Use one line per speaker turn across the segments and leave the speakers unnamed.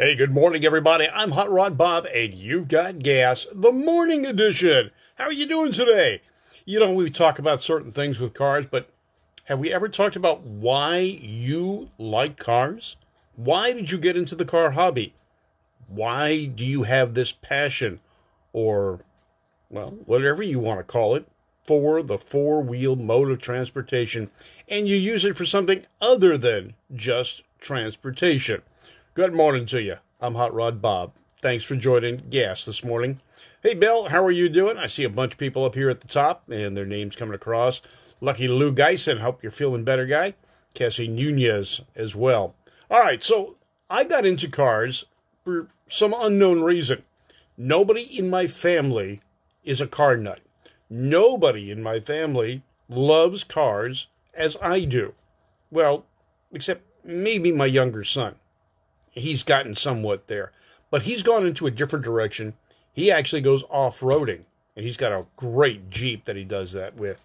Hey, good morning, everybody. I'm Hot Rod Bob, and you've got gas, the morning edition. How are you doing today? You know, we talk about certain things with cars, but have we ever talked about why you like cars? Why did you get into the car hobby? Why do you have this passion, or, well, whatever you want to call it, for the four wheel mode of transportation, and you use it for something other than just transportation? Good morning to you. I'm Hot Rod Bob. Thanks for joining Gas this morning. Hey, Bill, how are you doing? I see a bunch of people up here at the top and their names coming across. Lucky Lou Geisen, hope you're feeling better, guy. Cassie Nunez as well. All right, so I got into cars for some unknown reason. Nobody in my family is a car nut. Nobody in my family loves cars as I do. Well, except maybe my younger son he's gotten somewhat there. But he's gone into a different direction. He actually goes off roading, and he's got a great Jeep that he does that with.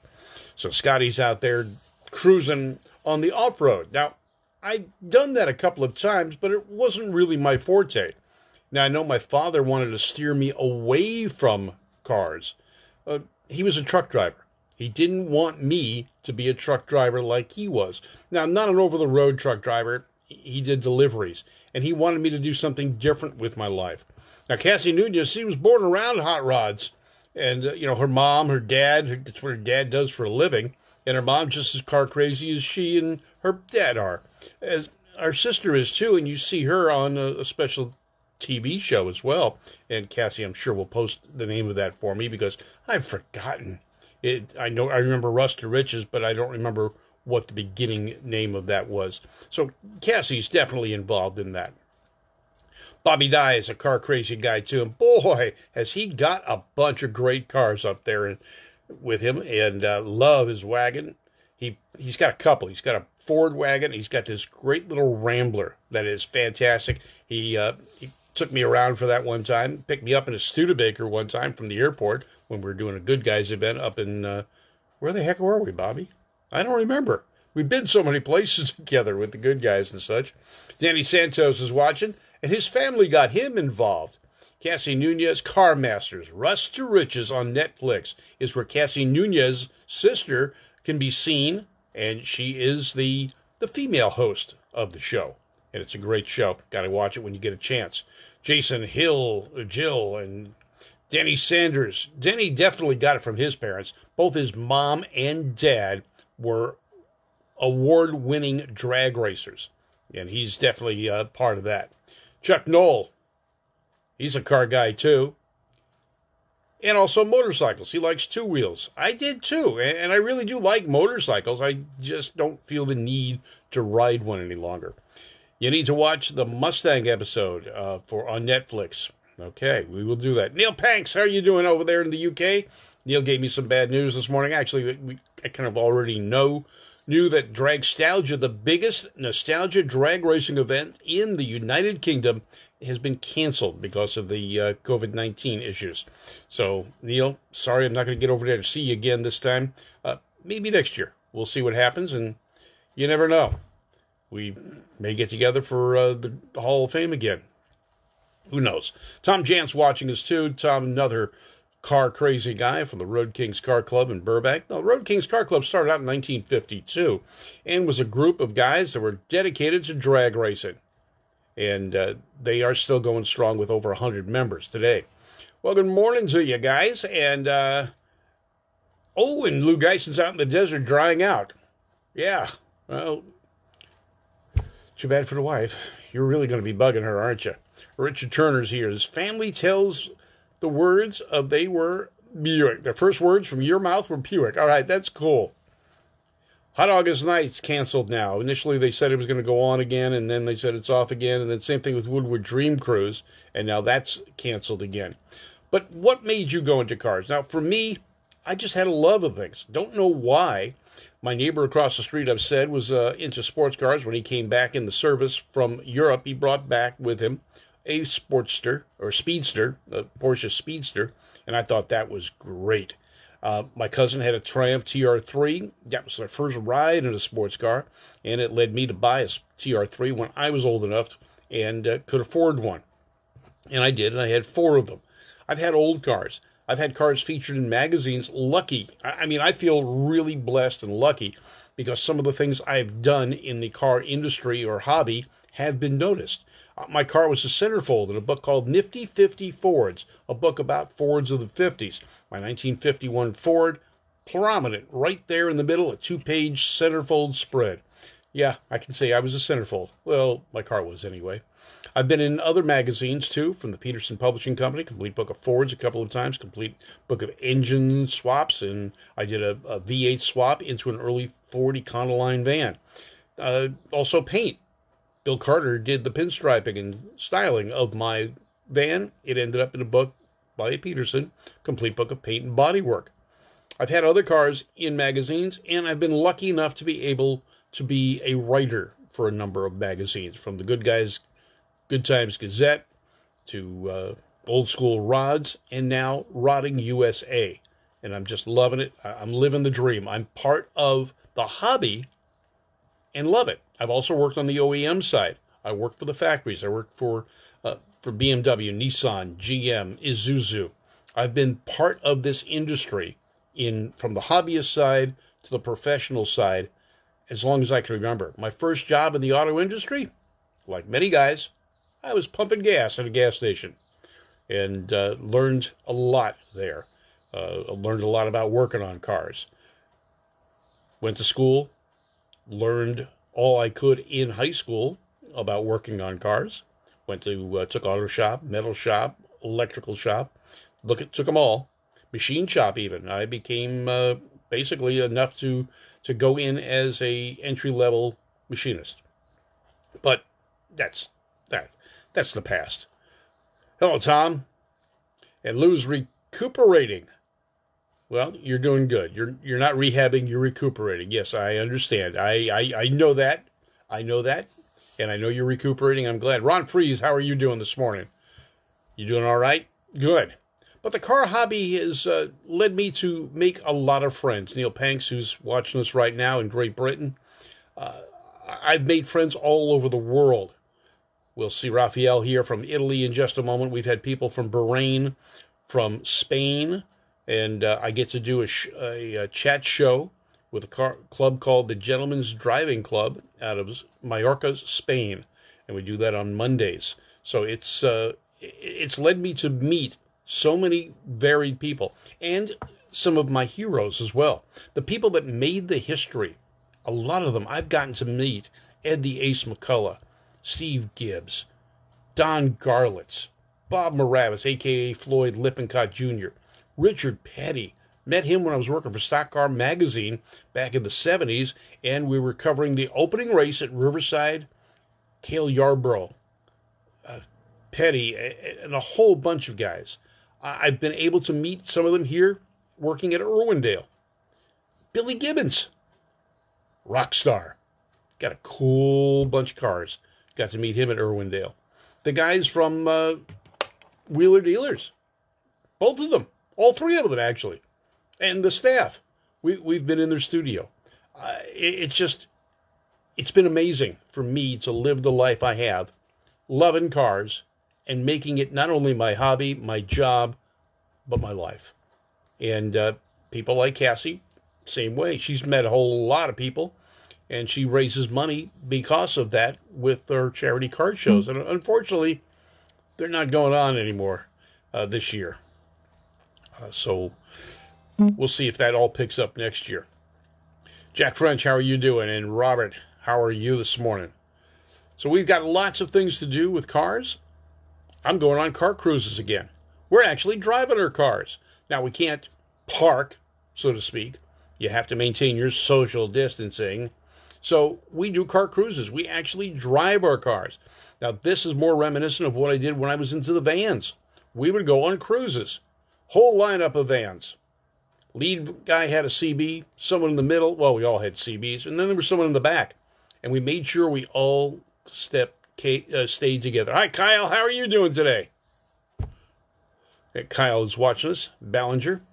So Scotty's out there cruising on the off road. Now, I've done that a couple of times, but it wasn't really my forte. Now, I know my father wanted to steer me away from cars. Uh, he was a truck driver. He didn't want me to be a truck driver like he was. Now, I'm not an over the road truck driver he did deliveries, and he wanted me to do something different with my life. Now, Cassie Nunez, she was born around hot rods, and uh, you know her mom, her dad, that's what her dad does for a living, and her mom's just as car crazy as she and her dad are. As our sister is too, and you see her on a, a special TV show as well. And Cassie, I'm sure will post the name of that for me because I've forgotten it. I know I remember Rust to Riches, but I don't remember what the beginning name of that was. So Cassie's definitely involved in that. Bobby Dye is a car crazy guy too, and boy, has he got a bunch of great cars up there and, with him, and uh, love his wagon. He he's got a couple. He's got a Ford wagon. He's got this great little Rambler that is fantastic. He uh, he took me around for that one time. Picked me up in a Studebaker one time from the airport when we were doing a Good Guys event up in uh, where the heck were we, Bobby? I don't remember. We've been so many places together with the good guys and such. Danny Santos is watching, and his family got him involved. Cassie Nunez, Car Masters, Rust to Riches on Netflix is where Cassie Nunez's sister can be seen, and she is the the female host of the show. And it's a great show. Got to watch it when you get a chance. Jason Hill, Jill, and Danny Sanders. Danny definitely got it from his parents. Both his mom and dad were award winning drag racers. And he's definitely uh, part of that. Chuck Knoll, he's a car guy too. And also motorcycles. He likes two wheels. I did too. And I really do like motorcycles. I just don't feel the need to ride one any longer. You need to watch the Mustang episode uh, for on Netflix. Okay, we will do that. Neil Panks, how are you doing over there in the UK? Neil gave me some bad news this morning. Actually, we, I kind of already know knew that Dragstalgia, the biggest nostalgia drag racing event in the United Kingdom, has been canceled because of the uh, COVID 19 issues. So, Neil, sorry I'm not going to get over there to see you again this time. Uh, maybe next year. We'll see what happens, and you never know. We may get together for uh, the Hall of Fame again. Who knows? Tom Jantz watching us too. Tom, another car crazy guy from the Road Kings Car Club in Burbank. The Road Kings Car Club started out in 1952 and was a group of guys that were dedicated to drag racing. And uh, they are still going strong with over 100 members today. Well, good morning to you guys. And, uh, oh, and Lou Geison's out in the desert drying out. Yeah, well, too bad for the wife. You're really going to be bugging her, aren't you? Richard Turner's here. His family tells the words of they were Buick. The first words from your mouth were Buick. All right, that's cool. Hot August Nights canceled now. Initially, they said it was going to go on again, and then they said it's off again, and then same thing with Woodward Dream Cruise, and now that's canceled again. But what made you go into cars? Now, for me, I just had a love of things. Don't know why. My neighbor across the street, I've said, was uh, into sports cars. When he came back in the service from Europe, he brought back with him a Sportster or Speedster, a Porsche Speedster, and I thought that was great. Uh, my cousin had a Triumph TR3. That was their first ride in a sports car, and it led me to buy a TR3 when I was old enough and uh, could afford one. And I did, and I had four of them. I've had old cars. I've had cars featured in magazines. Lucky. I mean, I feel really blessed and lucky because some of the things I've done in the car industry or hobby have been noticed. Uh, my car was a centerfold in a book called Nifty 50 Fords, a book about Fords of the 50s. My 1951 Ford, prominent right there in the middle, a two page centerfold spread. Yeah, I can say I was a centerfold. Well, my car was anyway. I've been in other magazines too, from the Peterson Publishing Company, complete book of Fords a couple of times, complete book of engine swaps, and I did a a V8 swap into an early Ford Econoline van. Uh, also paint. Bill Carter did the pinstriping and styling of my van. It ended up in a book by Peterson, complete book of paint and bodywork. I've had other cars in magazines, and I've been lucky enough to be able to be a writer for a number of magazines, from the Good Guys Good Times Gazette to uh, Old School Rods, and now Rodding USA. And I'm just loving it. I'm living the dream. I'm part of the hobby and love it. I've also worked on the OEM side. I worked for the factories. I worked for uh, for BMW, Nissan, GM, Isuzu. I've been part of this industry in from the hobbyist side to the professional side as long as I can remember. My first job in the auto industry, like many guys, I was pumping gas at a gas station and uh, learned a lot there. Uh, learned a lot about working on cars. Went to school, learned all I could in high school about working on cars. Went to uh, took auto shop, metal shop, electrical shop. Look at took them all, machine shop even. I became uh, basically enough to to go in as a entry level machinist. But that's that. That's the past. Hello, Tom. And Lou's recuperating. Well, you're doing good. You're you're not rehabbing. You're recuperating. Yes, I understand. I I, I know that. I know that, and I know you're recuperating. I'm glad. Ron Freeze, how are you doing this morning? You doing all right? Good. But the car hobby has uh, led me to make a lot of friends. Neil Panks, who's watching us right now in Great Britain, uh, I've made friends all over the world. We'll see Raphael here from Italy in just a moment. We've had people from Bahrain, from Spain, and uh, I get to do a, sh- a, a, chat show with a car- club called the Gentlemen's Driving Club out of Mallorca, Spain, and we do that on Mondays. So it's uh, it's led me to meet so many varied people and some of my heroes as well. The people that made the history, a lot of them I've gotten to meet. Ed the Ace McCulloch, Steve Gibbs, Don Garlits, Bob Muravez, aka Floyd Lippencott Jr., Richard Petty. Met him when I was working for Stock Car Magazine back in the 70s, and we were covering the opening race at Riverside, Cale Yarborough, uh, Petty, and a whole bunch of guys. I've been able to meet some of them here working at Irwindale. Billy Gibbons, rock star, got a cool bunch of cars. Got to meet him at Irwindale. The guys from uh, Wheeler Dealers, both of them, all three of them actually, and the staff. We we've been in their studio. Uh, it, it's just, it's been amazing for me to live the life I have, loving cars and making it not only my hobby, my job, but my life. And uh, people like Cassie, same way. She's met a whole lot of people, and she raises money because of that with her charity car shows. And unfortunately, they're not going on anymore uh, this year. Uh, so we'll see if that all picks up next year. Jack French, how are you doing? And Robert, how are you this morning? So we've got lots of things to do with cars. I'm going on car cruises again. We're actually driving our cars. Now, we can't park, so to speak. You have to maintain your social distancing. So we do car cruises. We actually drive our cars. Now, this is more reminiscent of what I did when I was into the vans. We would go on cruises, whole lineup of vans. Lead guy had a CB, someone in the middle. Well, we all had CBs, and then there was someone in the back, and we made sure we all step uh, stayed together. Hi, Kyle. How are you doing today? Kyle is watching us. Ballinger.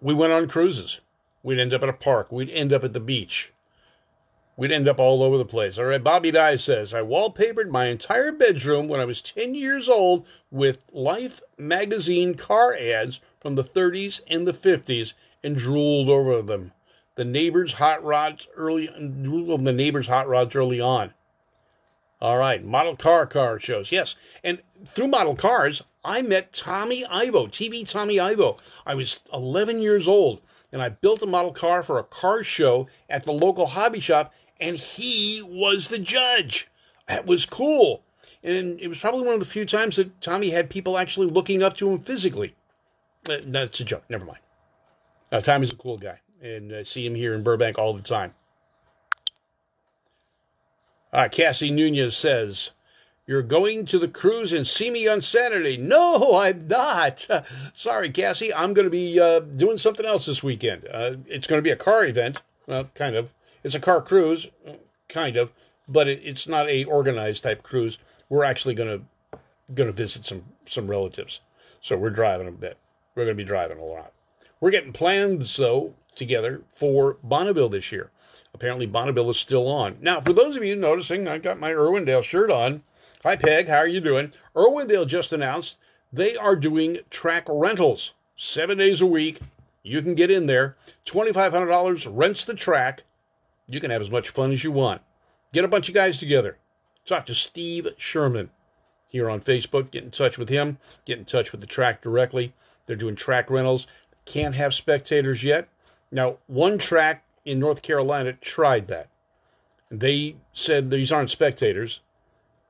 We went on cruises. We'd end up at a park. We'd end up at the beach. We'd end up all over the place. All right, Bobby Dye says, I wallpapered my entire bedroom when I was 10 years old with Life magazine car ads from the 30s and the 50s and drooled over them. The neighbors' hot rods early, the neighbors' hot rods early on. All right, model car car shows. Yes, and through model cars, I met Tommy Ivo, TV Tommy Ivo. I was 11 years old, and I built a model car for a car show at the local hobby shop, and he was the judge. That was cool. And it was probably one of the few times that Tommy had people actually looking up to him physically. Uh, that's a joke. Never mind. Uh, Tommy's a cool guy, and I see him here in Burbank all the time. Uh, Cassie Nunez says, You're going to the cruise and see me on Saturday. No, I'm not. sorry, Cassie. I'm going to be uh, doing something else this weekend. Uh, it's going to be a car event. Well, kind of. It's a car cruise, kind of, but it, it's not a organized type cruise. We're actually going to going to visit some some relatives, so we're driving a bit. We're going to be driving a lot. We're getting plans though together for Bonneville this year. Apparently, Bonneville is still on. Now, for those of you noticing, I got my Irwindale shirt on. Hi, Peg. How are you doing? Irwindale just announced they are doing track rentals seven days a week. You can get in there. $2,500 rents the track. You can have as much fun as you want. Get a bunch of guys together. Talk to Steve Sherman here on Facebook. Get in touch with him. Get in touch with the track directly. They're doing track rentals. Can't have spectators yet. Now, one track in North Carolina tried that. They said these aren't spectators,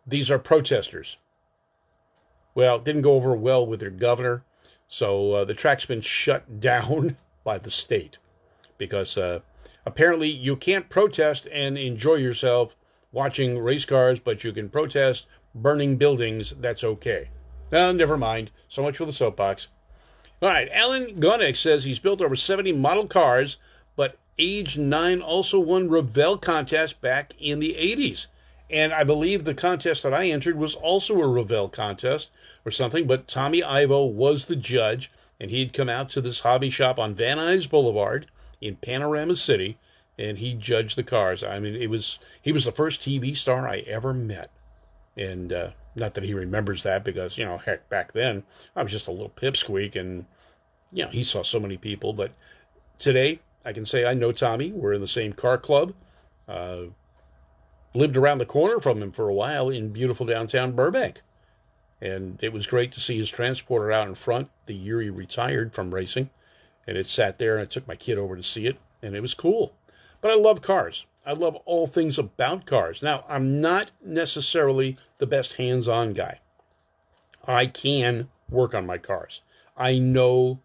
these are protesters. Well, it didn't go over well with their governor, so uh, the track's been shut down by the state because uh, apparently you can't protest and enjoy yourself watching race cars, but you can protest burning buildings. That's okay. Well, never mind. So much for the soapbox. All right, Alan Gonick says he's built over 70 model cars, but age 9 also won Revell contest back in the 80s. And I believe the contest that I entered was also a Revell contest or something, but Tommy Ivo was the judge, and he'd come out to this hobby shop on Van Nuys Boulevard in Panorama City, and he judged the cars. I mean, it was he was the first TV star I ever met, and uh, not that he remembers that because you know, heck, back then I was just a little pipsqueak, and you know, he saw so many people. But today, I can say I know Tommy. We're in the same car club. Uh, lived around the corner from him for a while in beautiful downtown Burbank. And it was great to see his transporter out in front the year he retired from racing. And it sat there, and I took my kid over to see it, and it was cool. But I love cars. I love all things about cars. Now, I'm not necessarily the best hands on guy. I can work on my cars. I know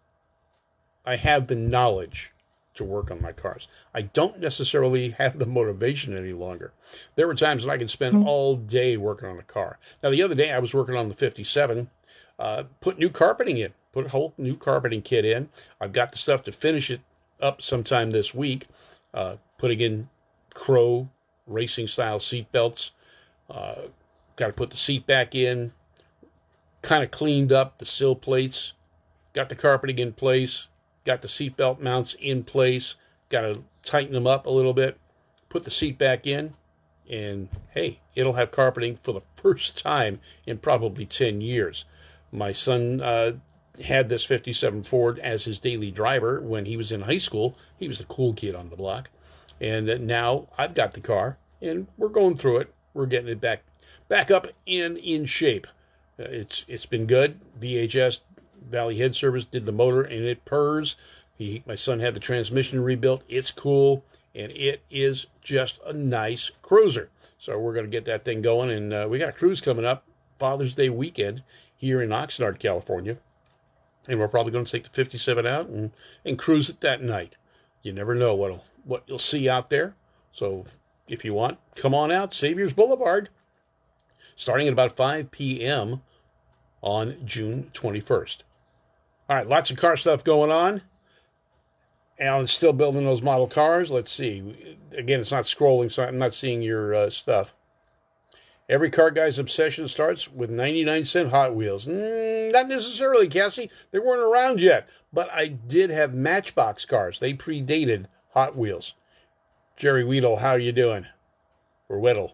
I have the knowledge to work on my cars. I don't necessarily have the motivation any longer. There were times that I could spend mm-hmm. all day working on a car. Now, the other day I was working on the 57, uh, put new carpeting in, put a whole new carpeting kit in. I've got the stuff to finish it up sometime this week, uh, putting in Crow racing style seat belts. Uh, got to put the seat back in, kind of cleaned up the sill plates, got the carpeting in place got the seatbelt mounts in place, got to tighten them up a little bit, put the seat back in, and hey, it'll have carpeting for the first time in probably 10 years. My son uh, had this 57 Ford as his daily driver when he was in high school. He was the cool kid on the block. And now I've got the car and we're going through it. We're getting it back back up and in shape. Uh, it's it's been good. VHS Valley Head Service did the motor and it purrs. He, my son had the transmission rebuilt. It's cool and it is just a nice cruiser. So we're going to get that thing going, and uh, we got a cruise coming up Father's Day weekend here in Oxnard, California, and we're probably going to take the 57 out and, and cruise it that night. You never know what what you'll see out there. So if you want, come on out, Saviers Boulevard, starting at about 5 p.m. on June 21st. All right, lots of car stuff going on. Alan's still building those model cars. Let's see. Again, it's not scrolling, so I'm not seeing your uh, stuff. Every car guy's obsession starts with 99 cent Hot Wheels. Mm, not necessarily, Cassie. They weren't around yet. But I did have Matchbox cars. They predated Hot Wheels. Jerry Weedle, how are you doing? or Weddle.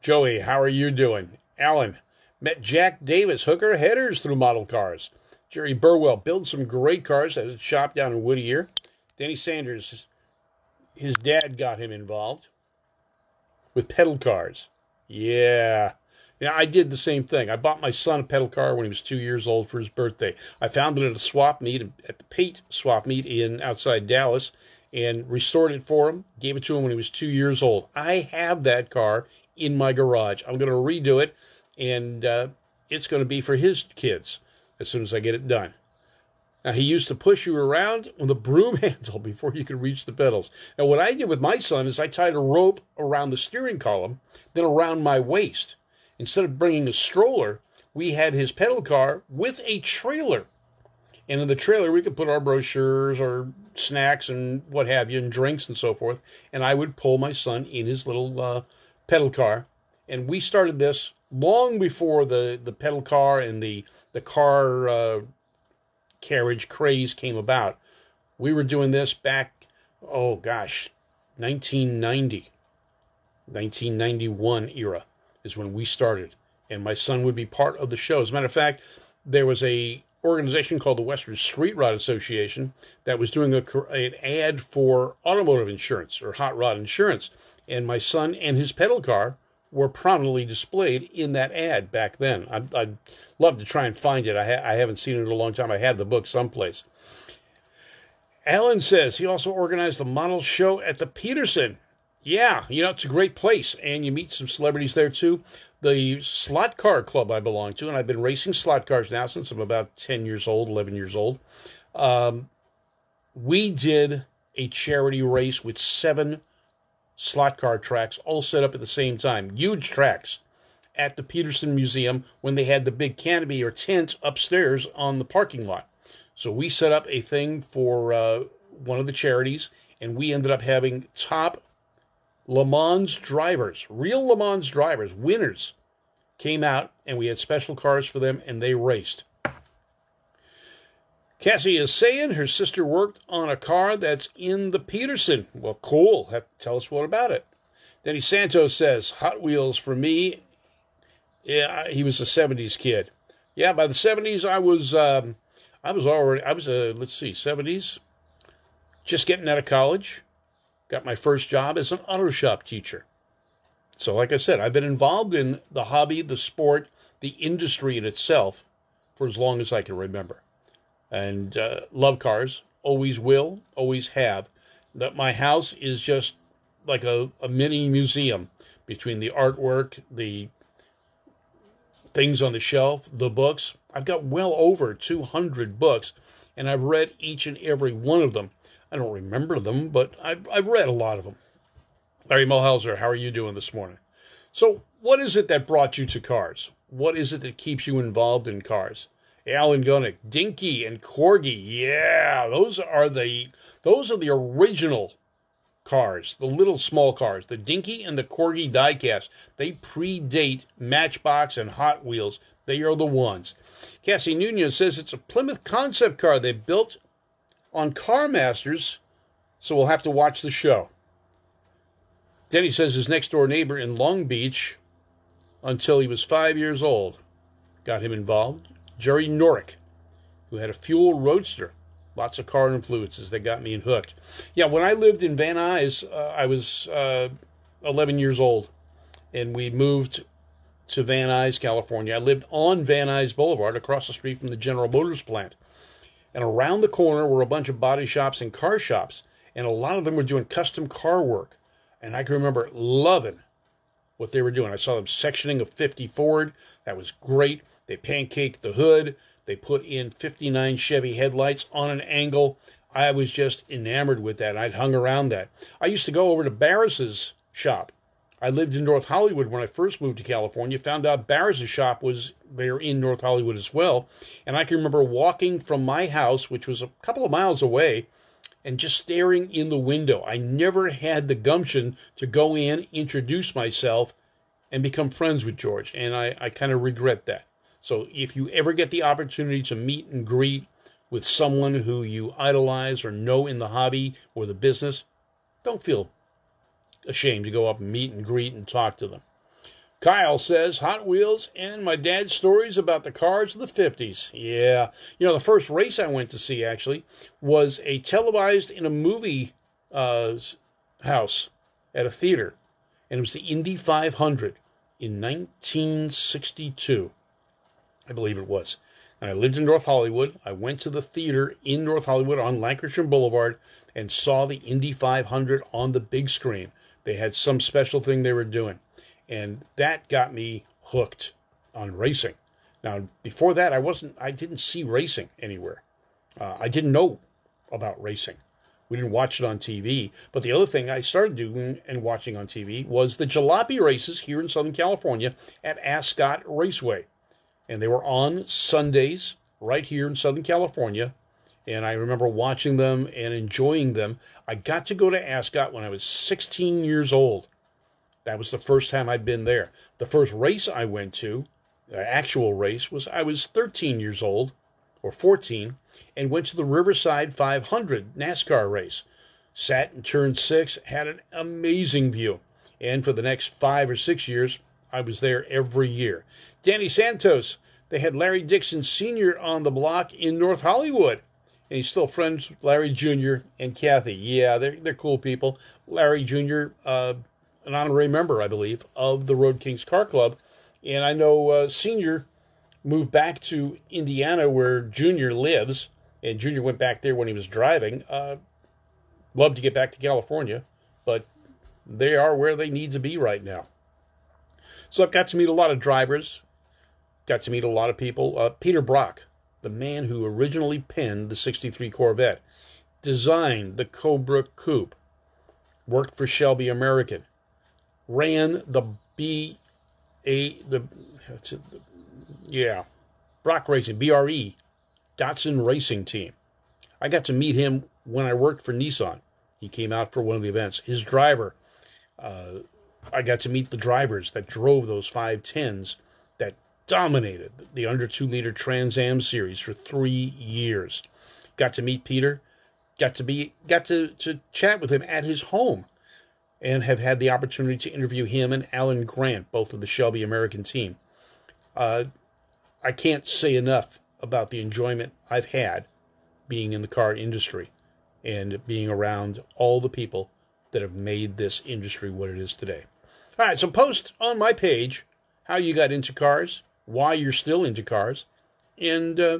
Joey, how are you doing? Alan, met Jack Davis, hooker headers through model cars. Jerry Burwell builds some great cars at his shop down in Whittier. Danny Sanders, his dad got him involved with pedal cars. Yeah. Yeah, I did the same thing. I bought my son a pedal car when he was two years old for his birthday. I found it at a swap meet at the Pate swap meet in outside Dallas, and restored it for him. Gave it to him when he was two years old. I have that car in my garage. I'm going to redo it, and uh, it's going to be for his kids as soon as I get it done. Now, he used to push you around with a broom handle before you could reach the pedals. Now, what I did with my son is I tied a rope around the steering column, then around my waist. Instead of bringing a stroller, we had his pedal car with a trailer. And in the trailer, we could put our brochures or snacks and what have you, and drinks and so forth. And I would pull my son in his little uh, pedal car. And we started this long before the, the pedal car and the, the car uh, carriage craze came about. We were doing this back, oh gosh, 1990, 1991 era is when we started. And my son would be part of the show. As a matter of fact, there was a organization called the Western Street Rod Association that was doing a, an ad for automotive insurance or hot rod insurance. And my son and his pedal car were prominently displayed in that ad back then. I'd, I'd love to try and find it. I, ha- I haven't seen it in a long time. I have the book someplace. Alan says he also organized the model show at the Peterson. Yeah, you know, it's a great place, and you meet some celebrities there too. The slot car club I belong to, and I've been racing slot cars now since I'm about 10 years old, 11 years old. Um, we did a charity race with seven slot car tracks all set up at the same time. Huge tracks at the Peterson Museum when they had the big canopy or tent upstairs on the parking lot. So we set up a thing for uh, one of the charities, and we ended up having top Le Mans drivers, real Le Mans drivers, winners, came out, and we had special cars for them, and they raced. Cassie is saying her sister worked on a car that's in the Peterson. Well, cool. Have to tell us what about it. Denny Santos says Hot Wheels for me. Yeah, he was a '70s kid. Yeah, by the '70s, I was um, I was already I was a let's see '70s, just getting out of college. Got my first job as an auto shop teacher. So, like I said, I've been involved in the hobby, the sport, the industry in itself for as long as I can remember and uh, love cars. Always will, always have. That my house is just like a, a mini museum between the artwork, the things on the shelf, the books. I've got well over 200 books, and I've read each and every one of them. I don't remember them, but I've, I've read a lot of them. Larry Mulhauser, how are you doing this morning? So, what is it that brought you to cars? What is it that keeps you involved in cars? Alan Gunnick, Dinky and Corgi. Yeah, those are the those are the original cars, the little small cars, the Dinky and the Corgi diecast. They predate Matchbox and Hot Wheels. They are the ones. Cassie Nunez says it's a Plymouth concept car they built on Car Masters, so we'll have to watch the show. Denny says his next door neighbor in Long Beach, until he was five years old, got him involved. Jerry Norick, who had a fuel roadster. Lots of car influences that got me in hooked. Yeah, when I lived in Van Nuys, uh, I was uh, 11 years old, and we moved to Van Nuys, California. I lived on Van Nuys Boulevard across the street from the General Motors plant. And around the corner were a bunch of body shops and car shops, and a lot of them were doing custom car work. And I can remember loving what they were doing. I saw them sectioning a 50 Ford. That was great. They pancaked the hood. They put in 59 Chevy headlights on an angle. I was just enamored with that. I'd hung around that. I used to go over to Barris's shop. I lived in North Hollywood when I first moved to California. Found out Barris's shop was there in North Hollywood as well. And I can remember walking from my house, which was a couple of miles away, and just staring in the window. I never had the gumption to go in, introduce myself, and become friends with George. And I, I kind of regret that. So if you ever get the opportunity to meet and greet with someone who you idolize or know in the hobby or the business, don't feel ashamed to go up and meet and greet and talk to them. Kyle says Hot Wheels and my dad's stories about the cars of the 50s. Yeah. You know, the first race I went to see actually was a televised in a movie uh, house at a theater, and it was the Indy 500 in 1962. I believe it was. And I lived in North Hollywood. I went to the theater in North Hollywood on Lankershim Boulevard and saw the Indy 500 on the big screen. They had some special thing they were doing. And that got me hooked on racing. Now, before that, I wasn't, I didn't see racing anywhere. Uh, I didn't know about racing. We didn't watch it on TV. But the other thing I started doing and watching on TV was the jalopy races here in Southern California at Ascot Raceway. And they were on Sundays right here in Southern California. And I remember watching them and enjoying them. I got to go to Ascot when I was 16 years old. That was the first time I'd been there. The first race I went to, the actual race, was I was 13 years old or 14 and went to the Riverside 500 NASCAR race. Sat in turn six, had an amazing view. And for the next five or six years, I was there every year. Danny Santos, they had Larry Dixon Sr. on the block in North Hollywood. And he's still friends with Larry Jr. and Kathy. Yeah, they're, they're cool people. Larry Jr., uh, an honorary member, I believe, of the Road Kings Car Club. And I know uh, Senior moved back to Indiana where Junior lives, and Junior went back there when he was driving. Uh, love to get back to California, but they are where they need to be right now. So I've got to meet a lot of drivers, got to meet a lot of people. Uh, Peter Brock, the man who originally penned the 63 Corvette, designed the Cobra Coupe, worked for Shelby American, ran the B A the yeah Brock Racing BRE Datsun Racing Team. I got to meet him when I worked for Nissan. He came out for one of the events. His driver, uh, I got to meet the drivers that drove those 510s that dominated the under two liter Trans Am series for three years. Got to meet Peter, got to be got to, to chat with him at his home and have had the opportunity to interview him and Alan Grant, both of the Shelby American team. Uh, I can't say enough about the enjoyment I've had being in the car industry and being around all the people that have made this industry what it is today. All right, so post on my page how you got into cars, why you're still into cars, and uh,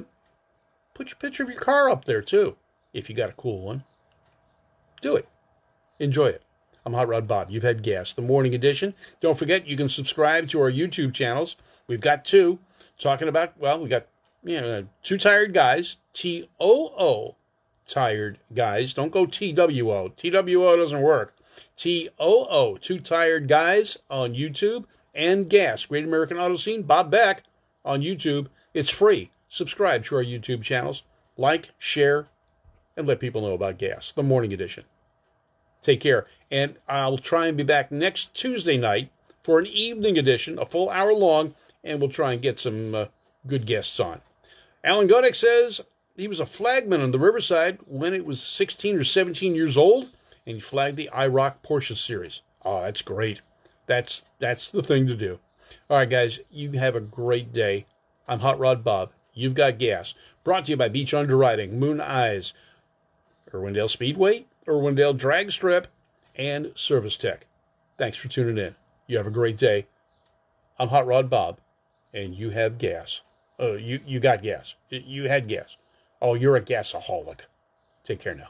put your picture of your car up there too, if you got a cool one. Do it. Enjoy it. I'm Hot Rod Bob. You've had gas, the morning edition. Don't forget, you can subscribe to our YouTube channels. We've got two talking about, well, we got you know, two tired guys, T O O, tired guys. Don't go T W O. T W O doesn't work. T O O, two tired guys on YouTube, and Gas, Great American Auto Scene, Bob Beck on YouTube. It's free. Subscribe to our YouTube channels, like, share, and let people know about Gas, the morning edition. Take care. And I'll try and be back next Tuesday night for an evening edition, a full hour long, and we'll try and get some uh, good guests on. Alan Godick says he was a flagman on the Riverside when it was 16 or 17 years old, and you flag the IROC Porsche series. Oh, that's great. That's that's the thing to do. All right, guys, you have a great day. I'm Hot Rod Bob. You've got gas. Brought to you by Beach Underwriting, Moon Eyes, Irwindale Speedway, Irwindale Drag Strip, and Service Tech. Thanks for tuning in. You have a great day. I'm Hot Rod Bob, and you have gas. Uh, you, you got gas. You had gas. Oh, you're a gasaholic. Take care now.